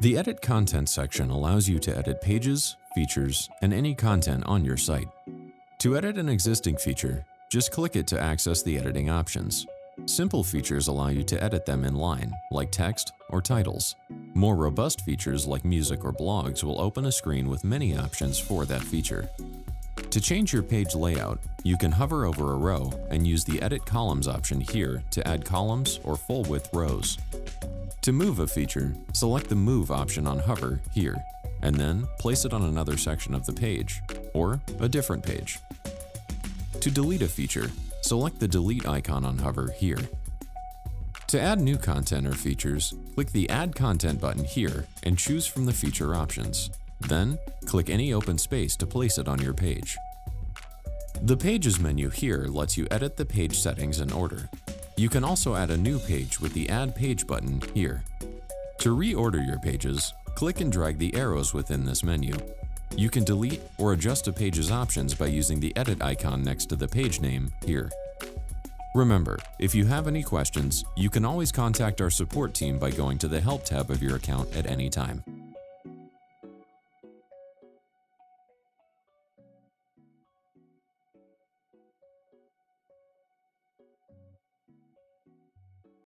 The Edit Content section allows you to edit pages, features, and any content on your site. To edit an existing feature, just click it to access the editing options. Simple features allow you to edit them in line, like text or titles. More robust features like music or blogs will open a screen with many options for that feature. To change your page layout, you can hover over a row and use the Edit Columns option here to add columns or full-width rows. To move a feature, select the Move option on Hover here, and then place it on another section of the page, or a different page. To delete a feature, select the Delete icon on Hover here. To add new content or features, click the Add Content button here and choose from the feature options. Then, click any open space to place it on your page. The Pages menu here lets you edit the page settings in order. You can also add a new page with the Add Page button here. To reorder your pages, click and drag the arrows within this menu. You can delete or adjust a page's options by using the Edit icon next to the page name here. Remember, if you have any questions, you can always contact our support team by going to the Help tab of your account at any time.